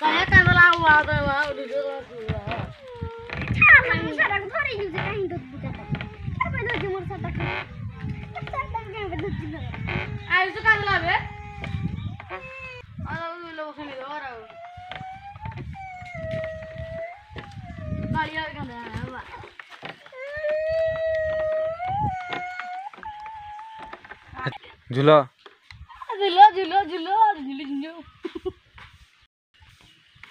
कहे कांदला हुआ तो हुआ वीडियो हुआ Ang sarang thori yung sa kain dot buka. Apa do jumur sa tak. Tak tak yang betul juga. आई तो कांदला बे अरे वो लोग खाने दो रहा कालिया कांदला है बा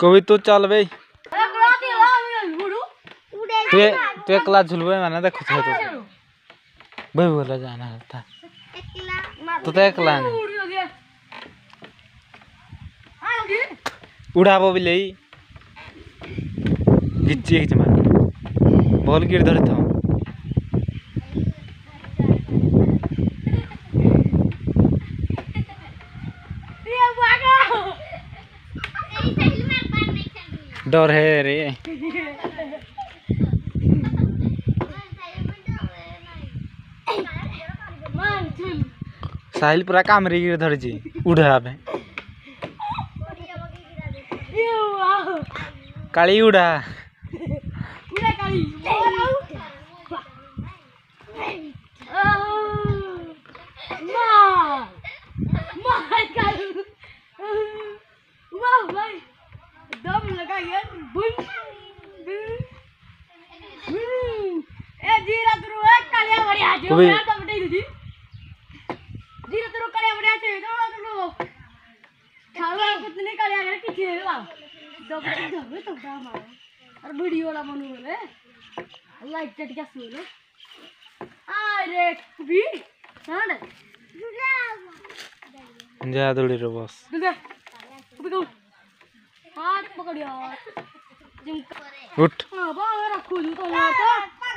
कभी तू चल बे गुरु तू तू एकला झुलबे मैंने देखो था तो। बे बोला जाना था. तू तो एकला नहीं उड़ी हो उड़ाबो भी ले। गिच्ची खिच मार। बॉल गिर धर डर है रे। साहिल पूरा काम रे गिर धर जी उड़ा में काली उड़ा पूरा काली। बोले। लाइक चट क्या सुनो अरे भी। हाँ जा दौड़ी रे बस। दुगे को हाथ पकड़ियो जिम उठ। हाँ बाहर रखो तो ना तो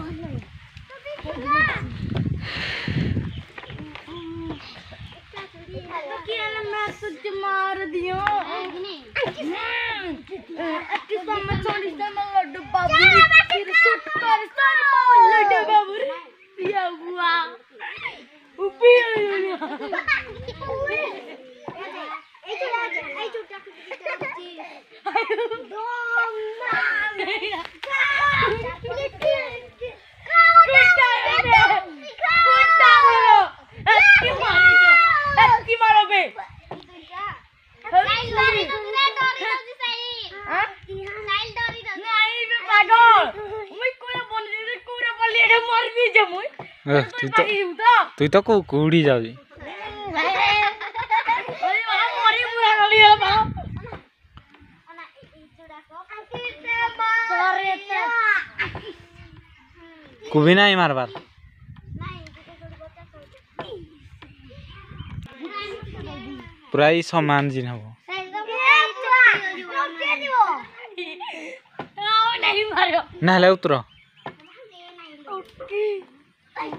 भी क्या मैं तुझे मार दियो अक्की समझ छोड़ी से तू तो तू तो को कुड़ी जाऊ जी कुभी नहीं मारबार पूरा ही समान जिन हबो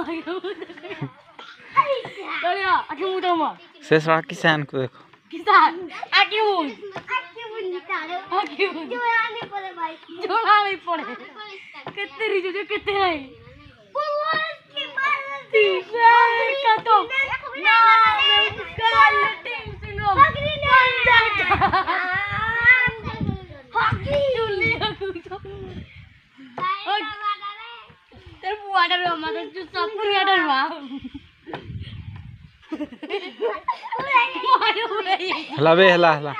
नहीं मारो नहले उतरो Dalia, aku mau tahu mah. से साला किसान को देखो Kita, aku mau. Aku mau. जोड़ा नहीं पड़े कितने रिजो जो कितने है तीसरा का तो ना मैं उसका ওয়াটার আমাদের যে সব ওয়াটার মা হেলা বে হেলা হেলা